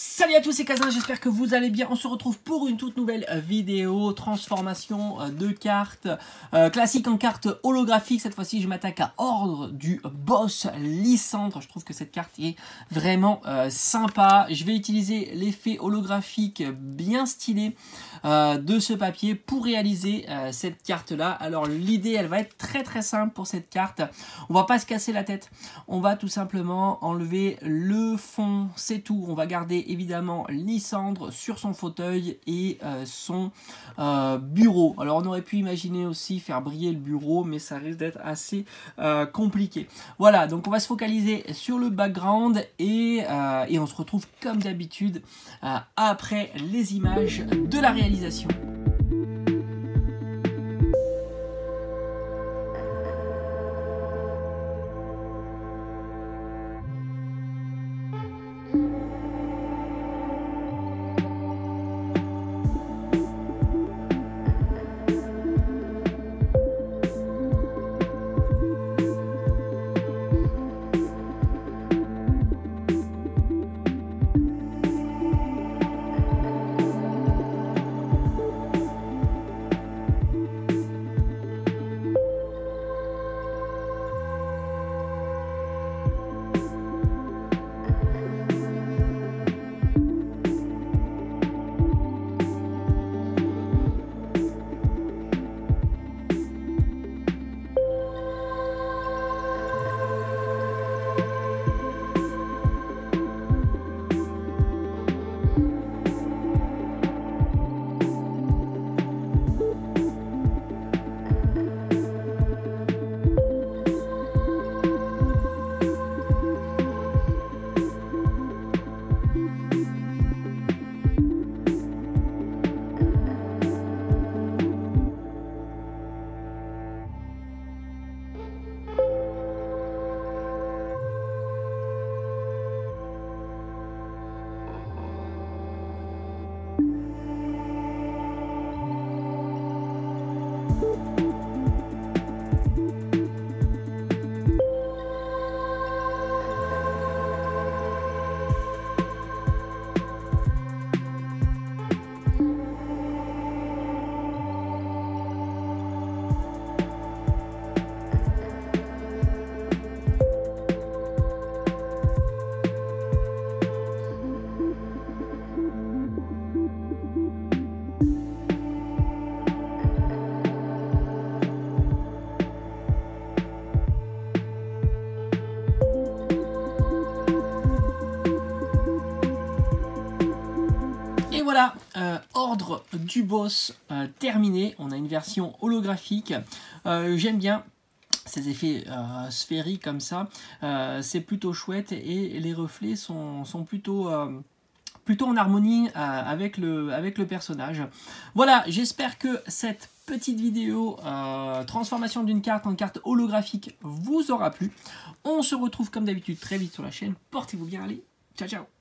Salut à tous, c'est Kazin, j'espère que vous allez bien. On se retrouve pour une toute nouvelle vidéo transformation euh, de cartes euh, classique en carte holographique. Cette fois-ci, je m'attaque à Ordre du Boss Lysandre. Je trouve que cette carte est vraiment euh, sympa. Je vais utiliser l'effet holographique bien stylé de ce papier pour réaliser cette carte-là. Alors l'idée, elle va être très très simple pour cette carte. On va pas se casser la tête. On va tout simplement enlever le fond, c'est tout. On va garder évidemment Lysandre sur son fauteuil et euh, son euh, bureau. Alors on aurait pu imaginer aussi faire briller le bureau, mais ça risque d'être assez euh, compliqué. Voilà, donc on va se focaliser sur le background et, et on se retrouve comme d'habitude après les images de la réalisation. Euh, ordre du boss euh, terminé. On a une version holographique. Euh, j'aime bien ces effets sphériques comme ça. C'est plutôt chouette et les reflets sont, plutôt en harmonie avec le personnage. Voilà, j'espère que cette petite vidéo transformation d'une carte en carte holographique vous aura plu. On se retrouve comme d'habitude très vite sur la chaîne. Portez-vous bien, allez, ciao ciao